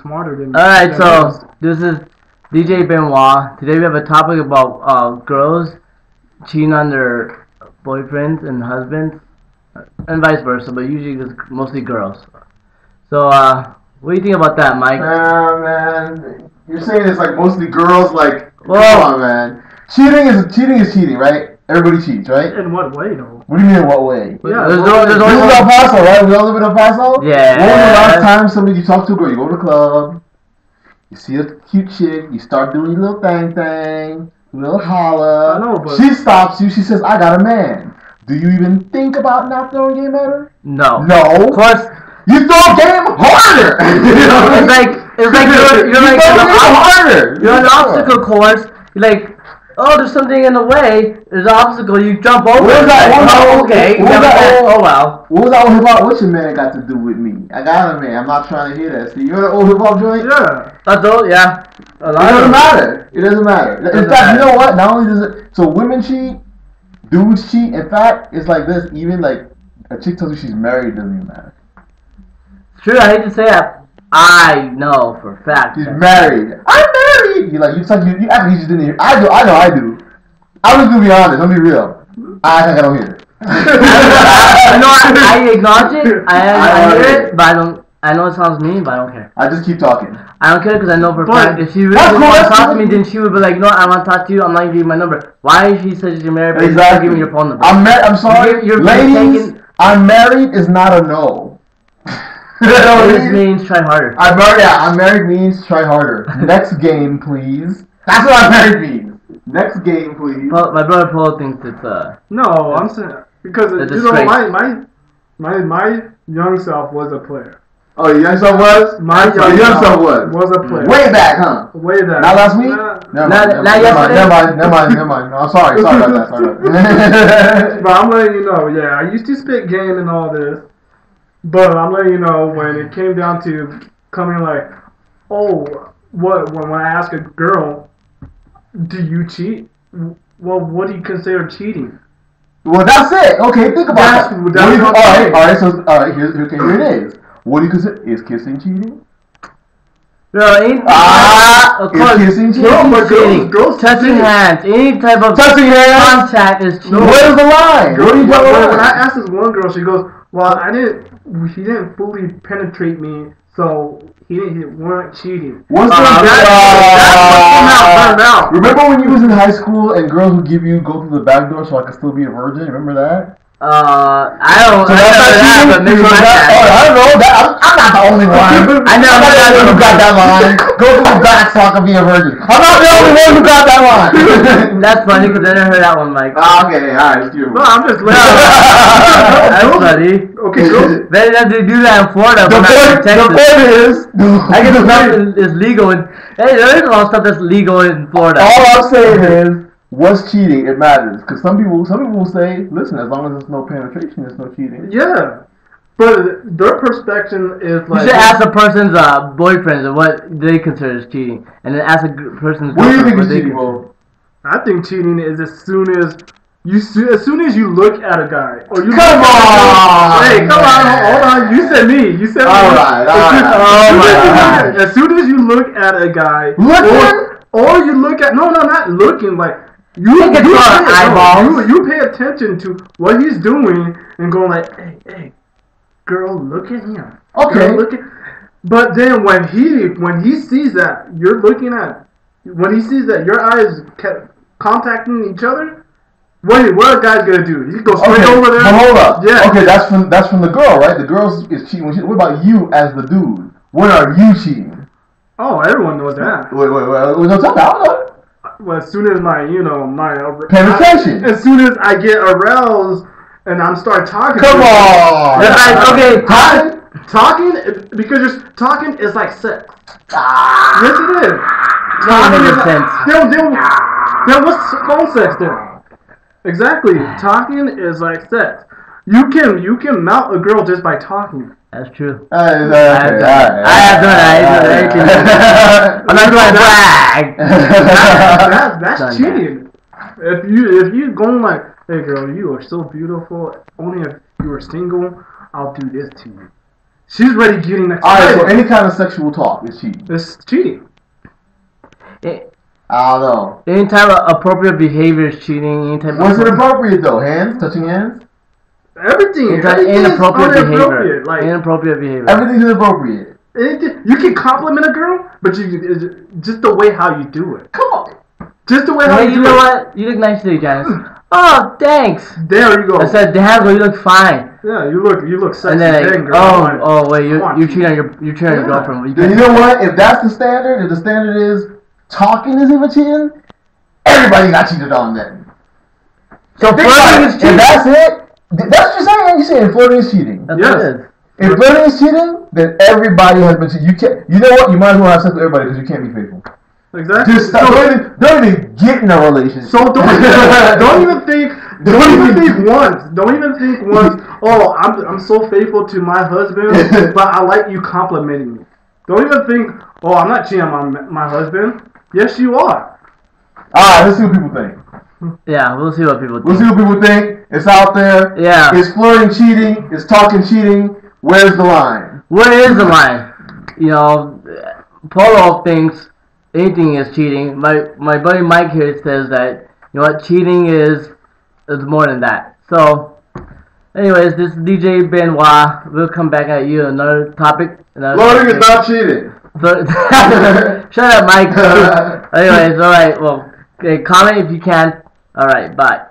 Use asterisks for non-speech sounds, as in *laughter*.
smarter than. Alright, than so us. this is DJ Benwha. Today we have a topic about uh, girls cheating on their boyfriends and husbands, uh, and vice versa, but usually it's mostly girls. So, uh, what do you think about that, Mike? Nah, man. You're saying it's like mostly girls. Like, Well- come on, man. Cheating is cheating is cheating, right? Everybody cheats, right? in what way though? What do you mean? In what way? Yeah, there's, no, there's We only live in El one. Paso, right? We all live in El Paso. Yeah. When was the last time somebody you talked to a girl? You go to the club, you see a cute chick, you start doing your little thing thing, little holla. I know, but- she stops you. She says, "I got a man." Do you even think about not throwing game at her? No. No. Plus, You throw game harder. *laughs* you know, it's like it's like you're, you're *laughs* you like throw in game the, harder. you're an the obstacle course. You're like, oh, there's something in the way. There's an obstacle. You jump over. What was that- Like, what was that oh, old- okay. what was that old- oh wow. What was that old hip hop? What your man got to do with me? I got a man. I'm not trying to hear that. See, you know the old hip hop joint? Yeah. That's all. Yeah. A It doesn't matter. It doesn't matter. In Doesn't fact, you know what? Not only does it, so women cheat, dudes cheat. In fact, it's like this. Even like a chick tells you she's married, doesn't even matter. True, I hate to say that. I know for a fact. She's that- married. I'm married. You like you like you, you act like you just didn't hear. I do. I know. I do. I'm just gonna be honest. Me be real. I think I don't hear *laughs* it. I know I, I acknowledge it. I, *laughs* I, I hear it, but I don't. I know it sounds mean, but I don't care. I just keep talking. I don't care because I know for a fact if she really didn't want to talk to me, then she would be like, "No, I want to talk to you. I'm not giving you my number." Why she says you're married, but you're not Exactly. your phone number? I'm married. I'm sorry, You're- you're ladies. taking- I'm married is not a no. You *laughs* know what I this means try harder. I'm married. Yeah, I'm married means try harder. *laughs* Next game, please. That's what I'm married means. Next game, please. Paul, my brother Paul thinks it's uh. No, I'm saying because A you know my my my my young self was a player. Oh, your young son was. My Oh, your young son was. was a player. Way back, huh? Way back. Not last week. Nah, Never Not- mind. not Never mind. Never mind. Never mind. Never mind. No, I'm sorry. Sorry about that. Sorry about that. *laughs* But I'm letting you know, yeah, I used to spit game and all this, but I'm letting you know when it came down to coming like, oh, what when, when I ask a girl, do you cheat? Well, what do you consider cheating? well, that's it. Okay, think about That's- that. What that's do you, all right. All right. So, all right. Here, okay, here it is. What do you consider? Is kissing cheating? No, ain't Ah, of course. kissing cheating? No, but girls- touching cheat. hands, any type of Touching hands. contact is cheating. Where's the line? Are you When, talking when, I asked this one girl, she goes, "Well, I didn't. He didn't fully penetrate me, so he didn't. He weren't cheating." What's Uh, that- that's what came out, came out. Remember when you was in high school and girls would give you go through the back door so I could still be a virgin? Remember that? Uh, I don't. So I that's not that, but maybe my that- oh, I don't know. That, I'm, I'm not the only one. *laughs* I know, I'm not the only one who got that line. Go through the back so I can be a virgin. I'm not the only one who got that line. *laughs* That's funny because I never heard that one, Mike. Ah, okay, alright, you. No, I'm just letting. *laughs* That's funny. okay, girls. They have to do that in Florida, The but not in point, the point is, I guess it's nothing is legal in. Hey, there is a lot of stuff that's legal in Florida. all I'm saying is, what's cheating? It matters because some people, some people will say, listen, as long as there's no penetration, there's no cheating. Yeah, but their perspective is like. You should ask a person's uh, boyfriend what they consider as cheating, and then ask a person's What do you think is cheating, consider- I think cheating is as soon as you see, as soon as you look at a guy or you. Come look at a girl- on, Hey, come on, hold on. You said me. You said All me. right, As all soon- right. as Oh soon my as you God. look- As soon as you look at a guy, Looking? or, or you look at no, no, not looking. Like you, Look at your pay, eyeballs. you, you pay attention to what he's doing and going like, hey, hey, girl, look at him. Okay. Girl, look at. But then when he when he sees that you're looking at when he sees that your eyes kept contacting each other, what what a guy's gonna do? He goes straight Okay, over there. but hold up. Yeah. Okay, that's from that's from the girl, right? The girl is cheating. What about you as the dude? When are you cheating? Oh, everyone knows that. Wait, wait, wait. wait no, tell me. I don't know. Well, as soon as my you know my Penetration. as soon as I get aroused and I'm start talking. Come to on. That's like, okay, Huh? Talking because you're talking is like sex. Ah. Yes, it is. Doesn't Talking make is sense. Then, then, then what's phone sex then? Exactly. Talking is like sex. You can you can mount a girl just by talking. That's true. Uh, I have done it. I have done it. I have done it. I'm not going to brag. That, that's cheating. If you if you going like, hey girl, you are so beautiful. Only if you were single, I'll do this to you. She's already cheating next All right, so any kind of sexual talk is cheating. It's cheating. I don't know. Any type of appropriate behavior is cheating. Any type What's of inappropriate though? Hands, touching hands. Everything. any type everything is inappropriate behavior. Like inappropriate behavior. Everything's inappropriate. it, you can compliment a girl, but you just the way how you do it. Come on. Just the way how Hey, you you do know it. what? You look nice today, Janice. Mm. Oh, thanks. There you go. I said, damn, girl, you look fine. yeah, you look you look sexy. And then, like, dang, girl. oh, oh, wait, you you cheat on your you cheat on your girlfriend. You you know what? If that's the standard, if the standard is talking is even cheating, everybody got cheated on then. So flirting is cheating. that's it, that's what you're saying. You're saying flirting is cheating. That's Yes. what. If flirting is cheating, then everybody has been cheating. You can't. You know what? You might as well have sex with everybody because you can't be faithful. exactly. Just stop. Don't even, don't even get in a relationship. So don't even, *laughs* don't even think don't even think once. Don't even think once. Oh, I'm I'm so faithful to my husband, *laughs* but I like you complimenting me. Don't even think. Oh, I'm not cheating on my my husband. Yes, you are. All right, let's see what people think. Yeah, we'll see what people think. We'll see what people think. It's out there. Yeah. Is flirting cheating? Is talking cheating? Where's the line? Where is the line? You know, Polo thinks anything is cheating. My my buddy Mike here says that you know what cheating is is more than that. So, anyways, this is DJ Benwha. We'll come back at you another topic. Another Flirting is not cheating. So, *laughs* shut up, Mike. *laughs* anyways, all right. Well, okay, comment if you can. All right, bye.